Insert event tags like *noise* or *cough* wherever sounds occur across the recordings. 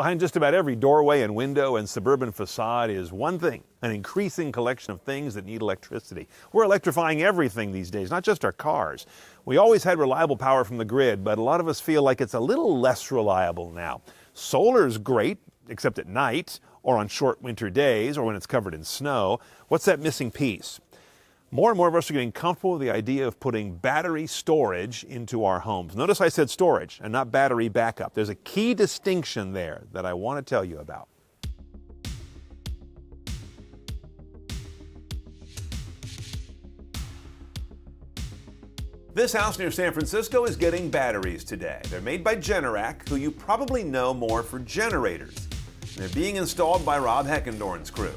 Behind just about every doorway and window and suburban facade is one thing an increasing collection of things that need electricity. We're electrifying everything these days, not just our cars. We always had reliable power from the grid, but a lot of us feel like it's a little less reliable now. Solar's great, except at night or on short winter days or when it's covered in snow. What's that missing piece? More and more of us are getting comfortable with the idea of putting battery storage into our homes. Notice I said storage and not battery backup. There's a key distinction there that I want to tell you about. This house near San Francisco is getting batteries today. They're made by Generac, who you probably know more for generators. They're being installed by Rob Heckendorn's crew.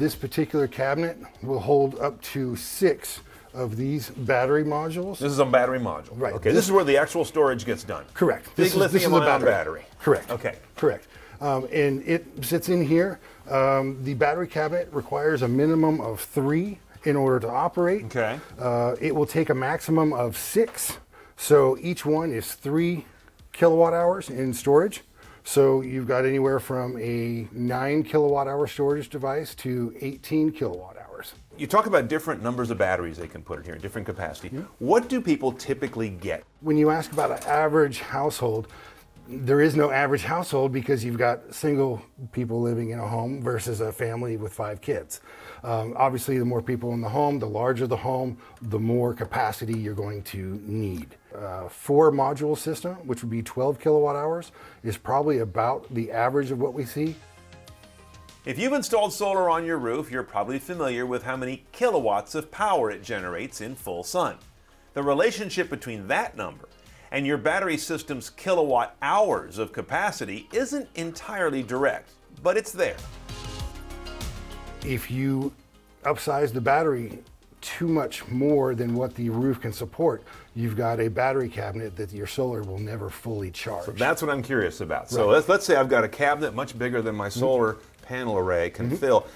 This particular cabinet will hold up to six of these battery modules. This is a battery module. Right. Okay, this is where the actual storage gets done. Correct. Big This is- this is a battery. battery. Correct. Okay. Correct. Um, and it sits in here. Um, the battery cabinet requires a minimum of three in order to operate. Okay. Uh, it will take a maximum of six. So each one is three kilowatt hours in storage. So you've got anywhere from a nine kilowatt hour storage device to 18 kilowatt hours. You talk about different numbers of batteries they can put in here, different capacity. What do people typically get? When you ask about an average household, there is no average household because you've got single people living in a home versus a family with five kids. Um, obviously, the more people in the home, the larger the home, the more capacity you're going to need. Uh, four module system, which would be 12 kilowatt hours, is probably about the average of what we see. If you've installed solar on your roof, you're probably familiar with how many kilowatts of power it generates in full sun. The relationship between that number and your battery system's kilowatt hours of capacity isn't entirely direct, but it's there. if you upsize the battery too much more than what the roof can support, you've got a battery cabinet that your solar will never fully charge. That's what I'm curious about. So Right. let's, let's say I've got a cabinet much bigger than my solar panel array can mm-hmm. fill.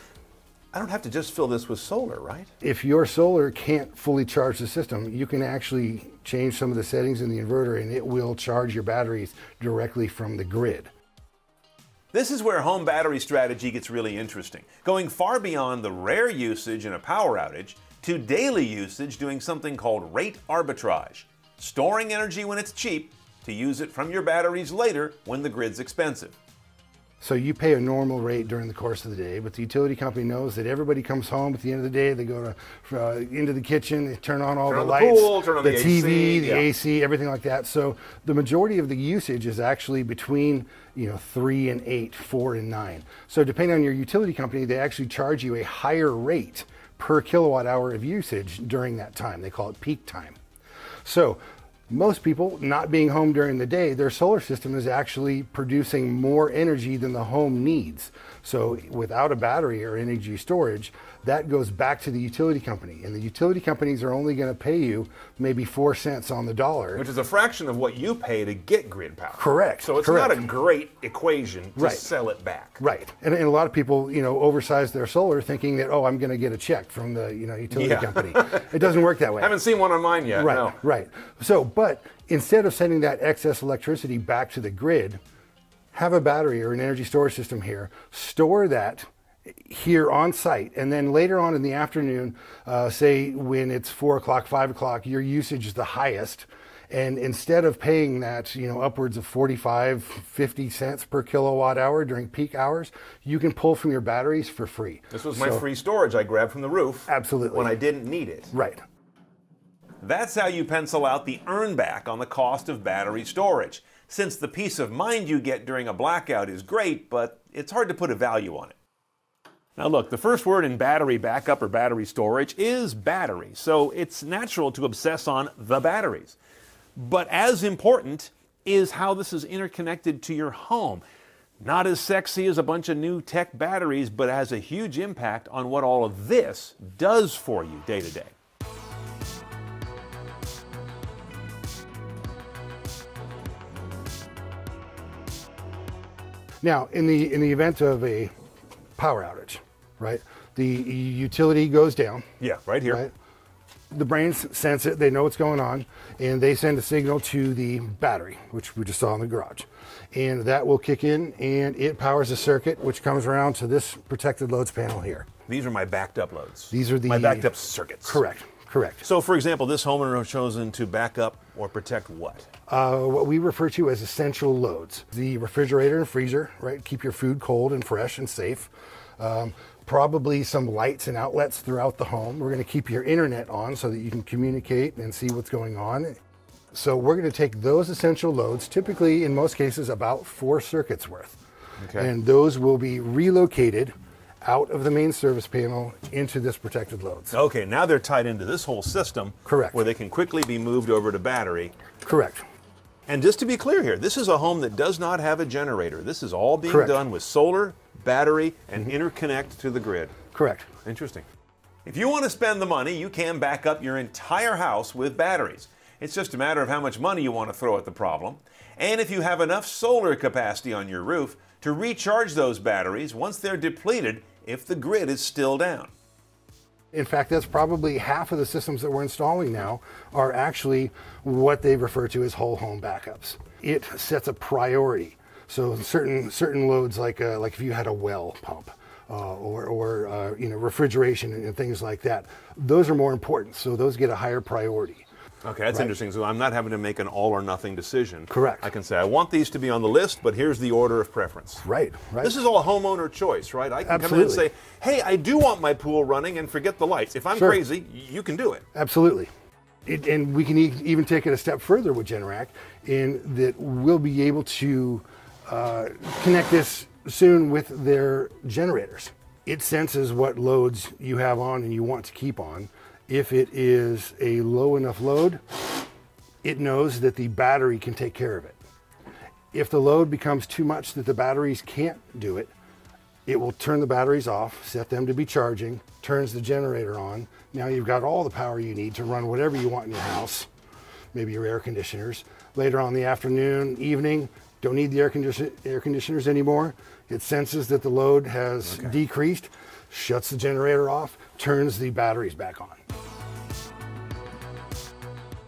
I don't have to just fill this with solar, right? if your solar can't fully charge the system, you can actually change some of the settings in the inverter and it will charge your batteries directly from the grid. This is where home battery strategy gets really interesting, going far beyond the rare usage in a power outage to daily usage doing something called rate arbitrage, storing energy when it's cheap to use it from your batteries later when the grid's expensive. So you pay a normal rate during the course of the day, but the utility company knows that everybody comes home at the end of the day. They go to uh, into the kitchen, they turn on all Turn the on the lights, pool, on the TV, AC, the yeah. AC, everything like that. So the majority of the usage is actually between you know three and eight, four and nine. So depending on your utility company, they actually charge you a higher rate per kilowatt hour of usage during that time. They call it peak time. So most people not being home during the day, their solar system is actually producing more energy than the home needs. So without a battery or energy storage, that goes back to the utility company. And the utility companies are only going to pay you maybe four cents on the dollar. Which is a fraction of what you pay to get grid power. Correct, So it's correct. not a great equation to Right. sell it back. Right, and, and a lot of people, you know, oversize their solar, thinking that oh, I'm going to get a check from the, you know, utility Yeah. company. It doesn't work that way. I haven't seen one on mine yet. Right, no. right. So, but instead of sending that excess electricity back to the grid, have a battery or an energy storage system here, store that here on site, and then later on in the afternoon, uh, say when it's four o'clock, five o'clock, your usage is the highest. And instead of paying that, you know, upwards of 45, 50 cents per kilowatt hour during peak hours, you can pull from your batteries for free. This was my So- free storage I grabbed from the roof. Absolutely. When I didn't need it. Right. That's how you pencil out the earn back on the cost of battery storage. Since the peace of mind you get during a blackout is great, but it's hard to put a value on it. Now, look, the first word in battery backup or battery storage is battery, so it's natural to obsess on the batteries. But as important is how this is interconnected to your home. Not as sexy as a bunch of new tech batteries, but has a huge impact on what all of this does for you day to day. Now, in the in the event of a power outage, right? The utility goes down, Yeah, right here. right? the brains sense it, they know what's going on, and they send a signal to the battery, which we just saw in the garage. And that will kick in and it powers a circuit which comes around to this protected loads panel here. These are my backed up loads. These are the my backed up circuits. Correct, correct. So, for example, this homeowner has chosen to back up or protect what? Uh, what we refer to as essential loads. The refrigerator and freezer, right? Keep your food cold and fresh and safe. Um, probably some lights and outlets throughout the home. We're going to keep your internet on so that you can communicate and see what's going on. So we're going to take those essential loads, typically in most cases about four circuits worth. Okay. And those will be relocated out of the main service panel into this protected loads. Okay, now they're tied into this whole system. Correct. Where they can quickly be moved over to battery. Correct. And just to be clear here, this is a home that does not have a generator. This is all being Correct. done with solar, battery, and mm-hmm. interconnect to the grid. Correct. Interesting. If you want to spend the money, you can back up your entire house with batteries. It's just a matter of how much money you want to throw at the problem. And if you have enough solar capacity on your roof to recharge those batteries once they're depleted if the grid is still down. In fact, that's probably half of the systems that we're installing now are actually what they refer to as whole home backups. It sets a priority. So certain certain loads, like uh, like if you had a well pump, uh, or or uh, you know refrigeration and, and things like that, those are more important. So those get a higher priority. Okay, that's Right. interesting. So I'm not having to make an all or nothing decision. Correct. I can say I want these to be on the list, but here's the order of preference. Right. Right. This is all homeowner choice, right? I can come in and say, "Hey, I do want my pool running and forget the lights." If I'm Sure. crazy, you can do it. Absolutely. It, and we can e- even take it a step further with Generac in that we'll be able to uh, connect this soon with their generators. It senses what loads you have on and you want to keep on. If it is a low enough load, it knows that the battery can take care of it. If the load becomes too much that the batteries can't do it, it will turn the batteries off, set them to be charging, turns the generator on. Now you've got all the power you need to run whatever you want in your house, maybe your air conditioners. Later on in the afternoon, evening, don't need the air, condition- air conditioners anymore. It senses that the load has decreased, shuts the generator off, turns the batteries back on.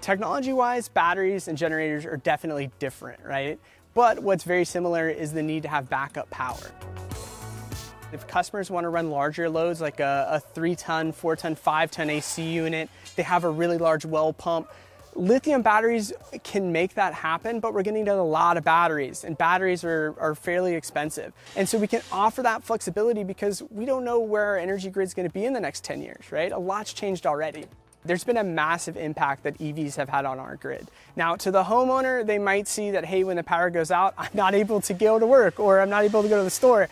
Technology wise, batteries and generators are definitely different, right? But what's very similar is the need to have backup power. If customers want to run larger loads like a, a 3 ton, 4 ton, 5 ton AC unit, they have a really large well pump. Lithium batteries can make that happen, but we're going to a lot of batteries, and batteries are, are fairly expensive. And so we can offer that flexibility because we don't know where our energy grid is going to be in the next 10 years, right? A lot's changed already. There's been a massive impact that EVs have had on our grid. Now, to the homeowner, they might see that, hey, when the power goes out, *laughs* I'm not able to go to work or I'm not able to go to the store.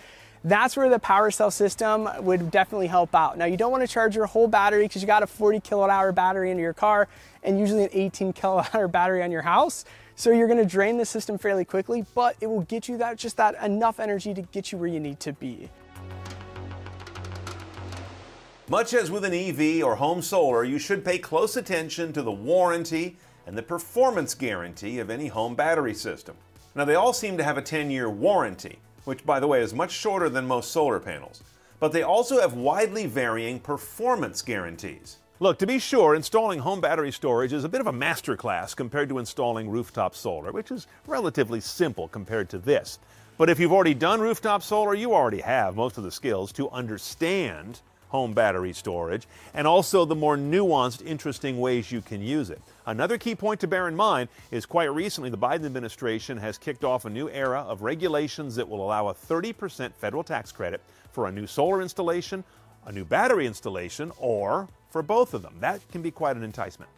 That's where the PWRcell system would definitely help out. Now, you don't want to charge your whole battery because you got a 40 kilowatt hour battery into your car and usually an 18 *laughs* kilowatt hour battery on your house. So you're going to drain the system fairly quickly, but it will get you that just that enough energy to get you where you need to be. Much as with an EV or home solar, you should pay close attention to the warranty and the performance guarantee of any home battery system. Now, they all seem to have a 10 year warranty, which, by the way, is much shorter than most solar panels, but they also have widely varying performance guarantees. Look, to be sure, installing home battery storage is a bit of a masterclass compared to installing rooftop solar, which is relatively simple compared to this. But if you've already done rooftop solar, you already have most of the skills to understand home battery storage and also the more nuanced, interesting ways you can use it. Another key point to bear in mind is quite recently the Biden administration has kicked off a new era of regulations that will allow a 30% federal tax credit for a new solar installation, a new battery installation, or for both of them. That can be quite an enticement.